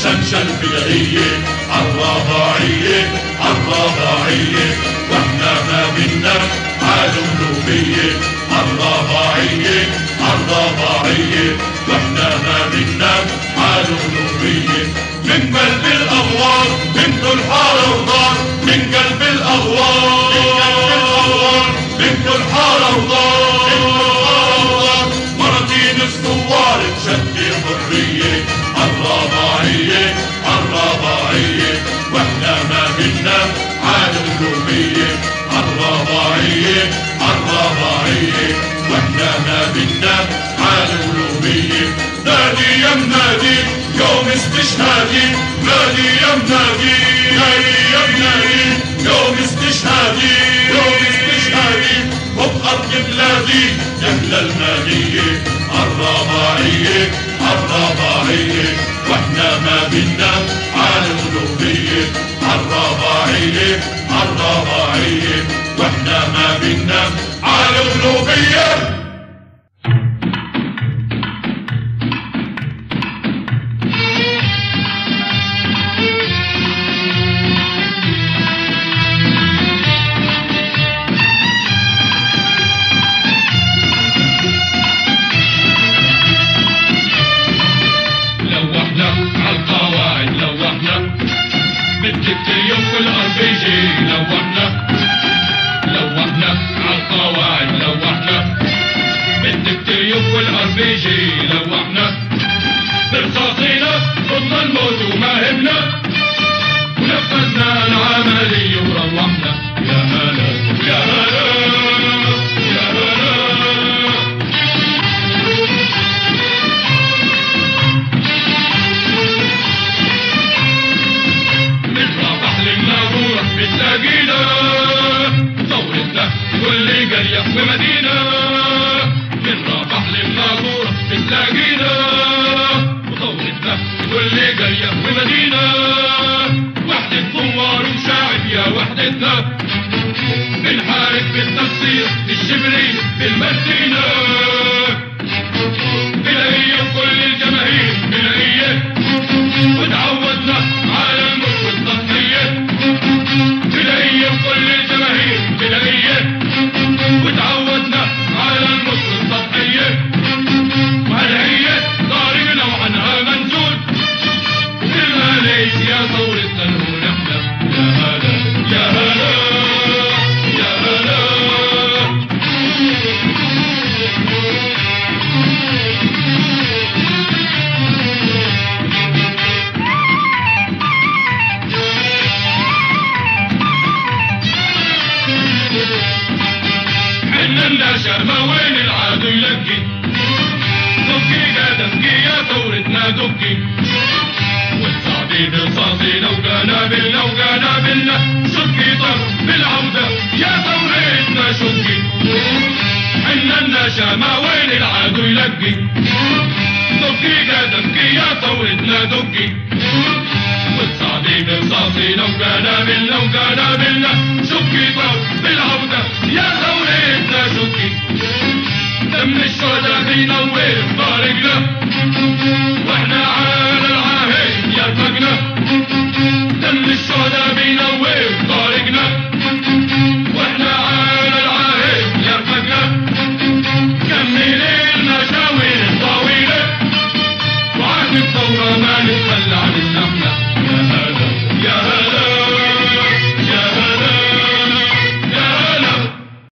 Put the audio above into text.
مشنشل بدائية عالرضاعية عالرضاعية وإحنا ما بننام عالقلوبية عالرضاعية عالرضاعية وإحنا ما بننام عالقلوبية من قلب الأغوار بنت الحارة ودار من قلب الأغوار بنت الحارة ودار حرية الرضاعية الرضاعية وإحنا ما بننام عالقلوبية الرضاعية الرضاعية وإحنا ما بننام عالقلوبية نادي يا منادي يوم استشهادي. نادي يا منادي نادي يا منادي يوم استشهادي. وبأرض بلادي يهلا المادية الرضاعية الرضاعية وإحنا ما بننام على القلوبية الرضاعية الرضاعية وإحنا ما بننام على القلوبية originam ومدينة من رابح للناظورة بتلاقينا وثورتنا كل قرية ومدينة وحدة ثوار وشعب يا وحدتنا بنحارب بالتفسير بالشبري بالمدينة. حنا النشا ما وين العدو يلقي؟ دقي قدمكي يا ثورتنا دقي والصعدي برصاصي لو قنابل لو قنابلنا شقي طر بالعودة يا ثورتنا شقي حنا النشا ما وين العدو يلقي؟ دقي قدمكي يا ثورتنا دقي صاحبي برصاصي لو كان من لو كان منا شكي ضرب بالعودة يا خوليتنا شكي دم الشهداء بينور طارقنا وإحنا على العاهد يرفقنا دم الشهداء بينور طارقنا وإحنا على العاهد يرفقنا كمل المشاوير الطويلة وعاد الثورة ما نتخلى عن السنة